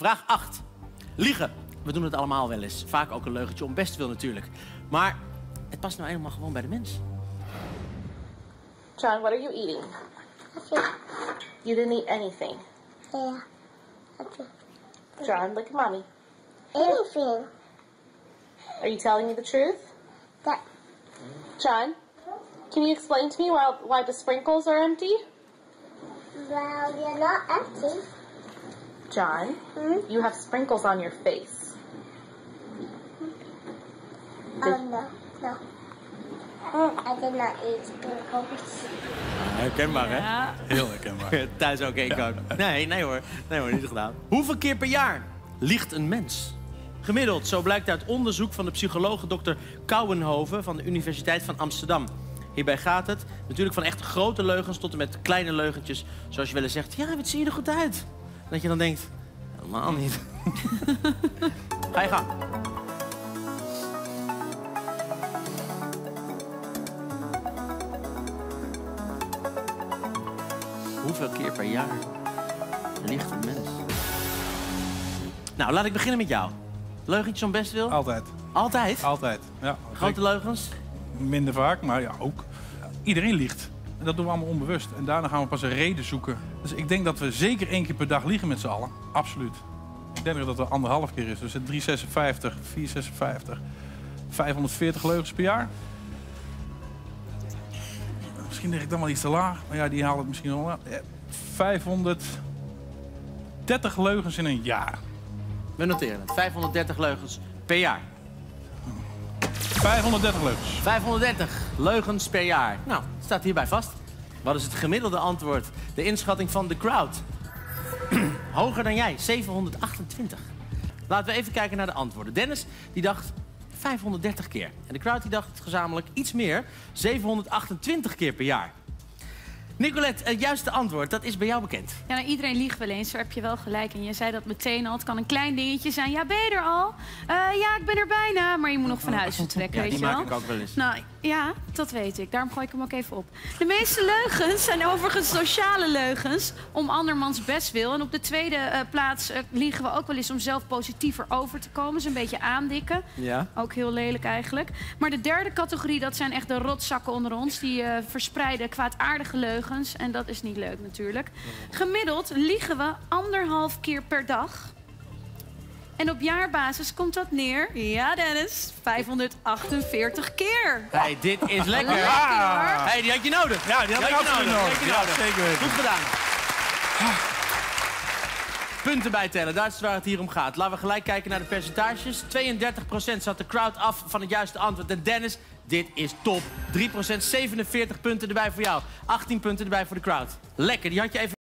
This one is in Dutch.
Vraag 8. Liegen. We doen het allemaal wel eens. Vaak ook een leugentje om best wil natuurlijk. Maar het past nou helemaal gewoon bij de mens. John, what are you eating? Okay. You didn't eat anything. Yeah. Okay. John, look at mommy. Anything. Are you telling me the truth? That. John, can you explain to me why, why the sprinkles are empty? Well, you're not empty. John, Hmm? you have sprinkles on your face. Oh no, no. I did not eat sprinkles. Herkenbaar, hè? Heel herkenbaar. Thuis ook, ik ook. Nee, nee hoor. Nee hoor, niet gedaan. Hoeveel keer per jaar liegt een mens? Gemiddeld, zo blijkt uit onderzoek van de psycholoog Dr. Kouwenhoven van de Universiteit van Amsterdam. Hierbij gaat het natuurlijk van echt grote leugens tot en met kleine leugentjes. Zoals je wel eens zegt, ja, wat zie je er goed uit? Dat je dan denkt, helemaal niet. Ga je gang. Hoeveel keer per jaar liegt een mens? Nou, laat ik beginnen met jou. Leugentjes om best wil? Altijd. Altijd? Altijd. Ja, Grote leugens? Minder vaak, maar ja, ook. Iedereen liegt. En dat doen we allemaal onbewust. En daarna gaan we pas een reden zoeken. Dus ik denk dat we zeker één keer per dag liegen met z'n allen. Absoluut. Ik denk dat het anderhalf keer is. Dus het 356, 456, 540 leugens per jaar. Misschien lig ik dan wel iets te laag. Maar ja, die halen het misschien wel. Ja, 530 leugens in een jaar. We noteren het. 530 leugens per jaar. 530 leugens. 530 leugens per jaar. Nou, staat hierbij vast. Wat is het gemiddelde antwoord? De inschatting van de crowd. Hoger dan jij, 728. Laten we even kijken naar de antwoorden. Dennis die dacht 530 keer. En de crowd die dacht gezamenlijk iets meer, 728 keer per jaar. Nicolette, het juiste antwoord, dat is bij jou bekend. Ja, nou, iedereen liegt wel eens, daar heb je wel gelijk. En je zei dat meteen al, het kan een klein dingetje zijn. Ja, ben je er al? Eh, ja, ik ben er bijna, maar je moet nog van huis vertrekken, Ja, weet die je wel? maak ik ook wel eens. Nou, ja, dat weet ik. Daarom gooi ik hem ook even op. De meeste leugens zijn overigens sociale leugens om andermans best wil. En op de tweede eh, plaats eh, liegen we ook wel eens om zelf positiever over te komen. Ze een beetje aandikken. Ja. Ook heel lelijk eigenlijk. Maar de derde categorie, dat zijn echt de rotzakken onder ons. Die eh, verspreiden kwaadaardige leugens. En dat is niet leuk natuurlijk. Gemiddeld liegen we anderhalf keer per dag. En op jaarbasis komt dat neer, ja Dennis, 548 keer. Hey, dit is lekker. Lekker, hoor. Hey, die had je nodig. Ja, die had ik Die nodig. had je Ja, nodig. zeker weten. Goed gedaan. Punten bijtellen, daar is waar het hier om gaat. Laten we gelijk kijken naar de percentages. 32% zat de crowd af van het juiste antwoord. En Dennis, dit is top. 3%, 47 punten erbij voor jou. 18 punten erbij voor de crowd. Lekker, die had je even...